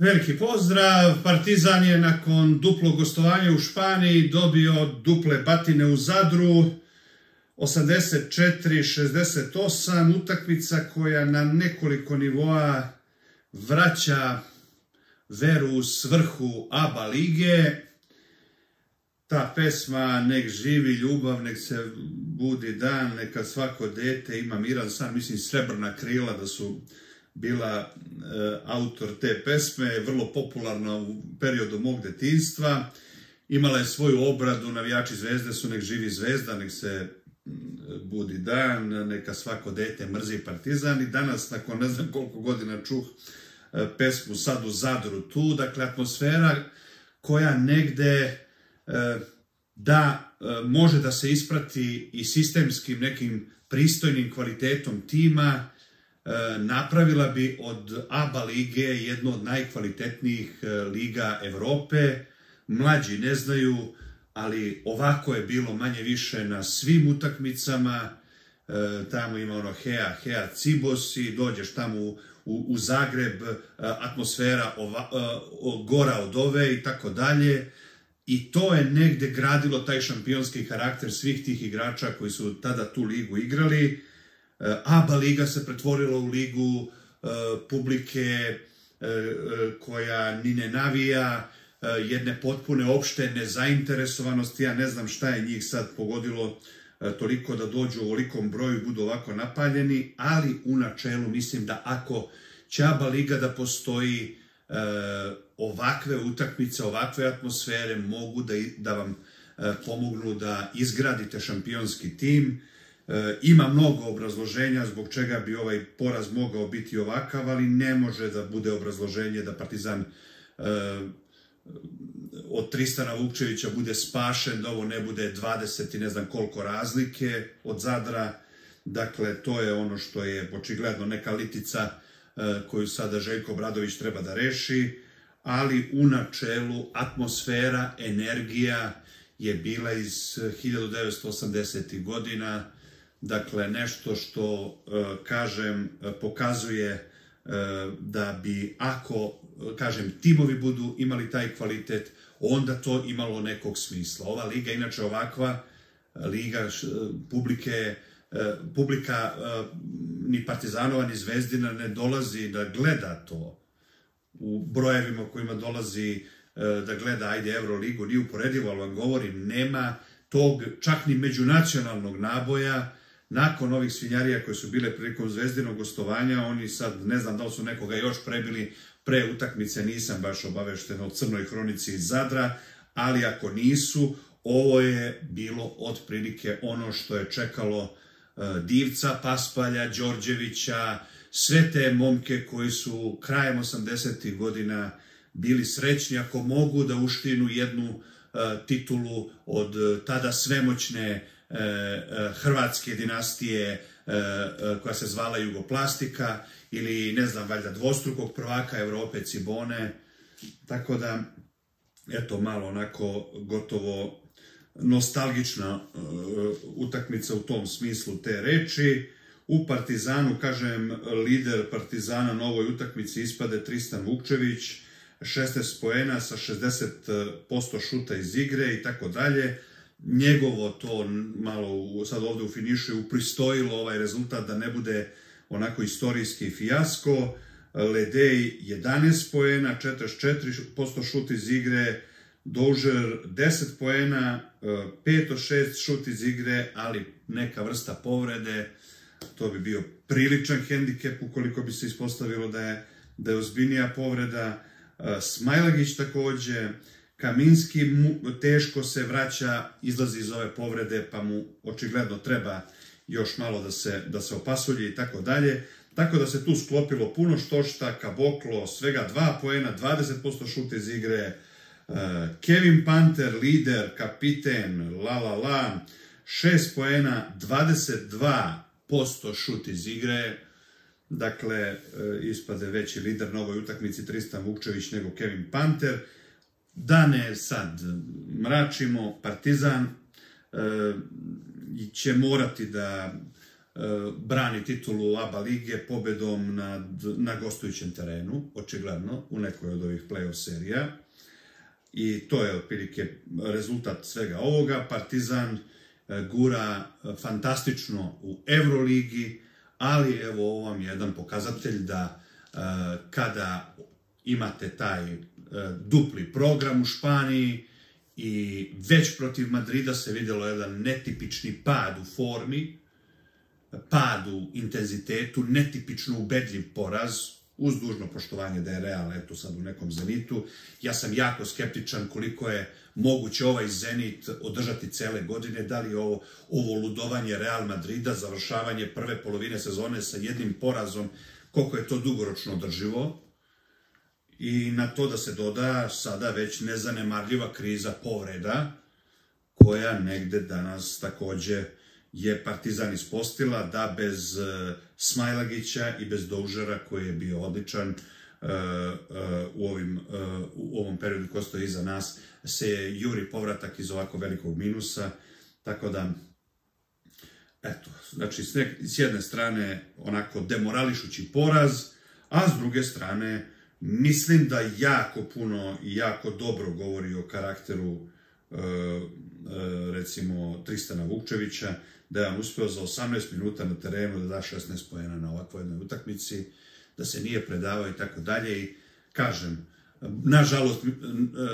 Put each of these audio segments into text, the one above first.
Veliki pozdrav, Partizan je nakon duplog gostovanja u Španiji dobio duple batine u Zadru, 84-68, utakmica koja na nekoliko nivoa vraća veru u svrhu ABA lige. Ta pesma, nek živi ljubav, nek se budi dan, neka svako dete ima miran san, mislim srebrna krila da su bila e, autor te pesme, vrlo popularna u periodu mog detinstva. Imala je svoju obradu, navijači zvezde su nek živi zvezda, nek se budi dan, neka svako dete mrzi partizan i danas nakon ne znam koliko godina čuh e, pesmu sad u Zadru tu, dakle atmosfera koja negde e, da može da se isprati i sistemskim nekim pristojnim kvalitetom tima, napravila bi od ABA lige jednu od najkvalitetnijih e, liga Evrope. Mlađi ne znaju, ali ovako je bilo manje više na svim utakmicama. E, tamo ima ono Hea, Hea Cibos i dođeš tamo u, u, Zagreb, atmosfera gora od ove i tako dalje. I to je negde gradilo taj šampionski karakter svih tih igrača koji su tada tu ligu igrali ABA liga se pretvorila u ligu eh, publike eh, koja ni ne navija, jedne potpune opšte nezainteresovanosti, ja ne znam šta je njih sad pogodilo toliko da dođu u ovolikom broju i budu ovako napaljeni, ali u načelu mislim da ako će ABA liga da postoji ovakve utakmice, ovakve atmosfere mogu da, vam pomognu da izgradite šampionski tim, ima mnogo obrazloženja zbog čega bi ovaj poraz mogao biti ovakav, ali ne može da bude obrazloženje da Partizan e, od Tristana Vukčevića bude spašen, da ovo ne bude 20 i ne znam koliko razlike od Zadra. Dakle, to je ono što je očigledno neka litica e, koju sada Željko Bradović treba da reši, ali u načelu atmosfera, energija je bila iz 1980. godina, Dakle, nešto što, e, kažem, pokazuje e, da bi ako, kažem, timovi budu imali taj kvalitet, onda to imalo nekog smisla. Ova liga, inače ovakva, liga publike, e, publika ni Partizanova ni Zvezdina ne dolazi da gleda to u brojevima kojima dolazi da gleda, ajde, Euroligu, nije uporedivo, ali vam govorim, nema tog čak ni međunacionalnog naboja, nakon ovih svinjarija koje su bile prilikom zvezdinog gostovanja, oni sad, ne znam da li su nekoga još prebili pre utakmice, nisam baš obavešten o crnoj hronici iz Zadra, ali ako nisu, ovo je bilo otprilike ono što je čekalo e, Divca, Paspalja, Đorđevića, sve te momke koji su krajem 80. godina bili srećni ako mogu da uštinu jednu e, titulu od e, tada svemoćne hrvatske dinastije e, koja se zvala Jugoplastika ili ne znam valjda dvostrukog prvaka Europe Cibone. Tako da eto malo onako gotovo nostalgična utakmica u tom smislu te reči. U Partizanu, kažem, lider Partizana na ovoj utakmici ispade Tristan Vukčević, 16 poena sa 60% šuta iz igre i tako dalje njegovo to malo sad ovdje u finišu upristojilo ovaj rezultat da ne bude onako istorijski fijasko. Ledej 11 poena, 44% šut iz igre, Dožer 10 poena, 5 od 6 šut iz igre, ali neka vrsta povrede, to bi bio priličan hendikep ukoliko bi se ispostavilo da je, da je ozbiljnija povreda. Smajlagić također, Kaminski teško se vraća, izlazi iz ove povrede, pa mu očigledno treba još malo da se, da se opasulji i tako dalje. Tako da se tu sklopilo puno štošta, kaboklo, svega dva poena, 20% šut iz igre, e, Kevin Panter, lider, kapiten, la la la, 6 poena, 22% šut iz igre, dakle, e, ispade veći lider na ovoj utakmici Tristan Vukčević nego Kevin Panter, da ne sad mračimo, Partizan e, će morati da e, brani titulu ABA lige pobedom na, gostujućem terenu, očigledno, u nekoj od ovih playoff serija. I to je otprilike rezultat svega ovoga. Partizan e, gura fantastično u Euroligi, ali evo ovo vam je jedan pokazatelj da kada imate taj dupli program u Španiji i već protiv Madrida se vidjelo jedan netipični pad u formi, pad u intenzitetu, netipično ubedljiv poraz, uz dužno poštovanje da je Real eto sad u nekom Zenitu. Ja sam jako skeptičan koliko je moguće ovaj Zenit održati cele godine, da li ovo, ovo ludovanje Real Madrida, završavanje prve polovine sezone sa jednim porazom, koliko je to dugoročno održivo. I na to da se doda sada već nezanemarljiva kriza povreda, koja negde danas takođe je Partizan ispostila da bez e, Smajlagića i bez Doužera koji je bio odličan e, e, u, ovim, u ovom periodu koji stoji iza nas se juri povratak iz ovako velikog minusa, tako da eto, znači s jedne strane onako demorališući poraz, a s druge strane mislim da jako puno i jako dobro govori o karakteru recimo Tristana Vukčevića, da je on uspeo za 18 minuta na terenu da da 16 pojena na ovakvoj jednoj utakmici, da se nije predavao i tako dalje. I kažem, nažalost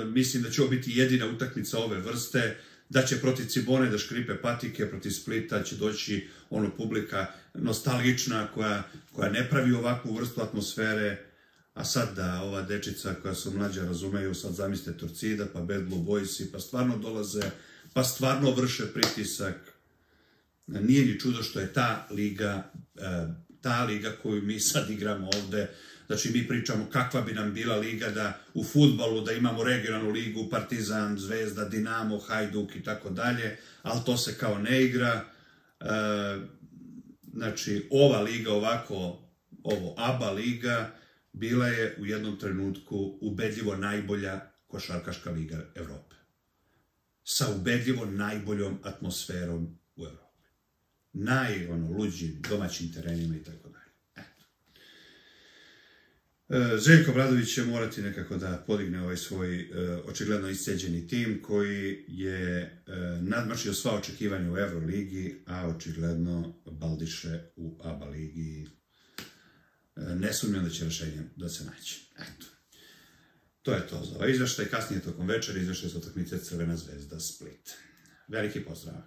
mislim da će ovo biti jedina utakmica ove vrste, da će protiv Cibone da škripe patike, protiv Splita će doći ono publika nostalgična koja, koja ne pravi ovakvu vrstu atmosfere, a sad da ova dečica koja su mlađa razumeju, sad zamislite Torcida, pa Bad Blue Boysi, pa stvarno dolaze, pa stvarno vrše pritisak, nije ni čudo što je ta liga, e, ta liga koju mi sad igramo ovde, znači mi pričamo kakva bi nam bila liga da u futbalu da imamo regionalnu ligu, Partizan, Zvezda, Dinamo, Hajduk i tako dalje, ali to se kao ne igra. E, znači, ova liga ovako, ovo ABA liga, bila je u jednom trenutku ubedljivo najbolja košarkaška liga Evrope. Sa ubedljivo najboljom atmosferom u Evropi naj, ono, domaćim terenima i tako dalje. E, Željko Bradović će morati nekako da podigne ovaj svoj e, očigledno isceđeni tim koji je e, nadmašio sva očekivanja u Euroligi, a očigledno baldiše u ABA ligi. Ne sumnjam da će rešenje da se naći. Eto. To je to za ovaj izveštaj. Kasnije tokom večera izveštaj sa utakmice Crvena zvezda Split. Veliki pozdrav!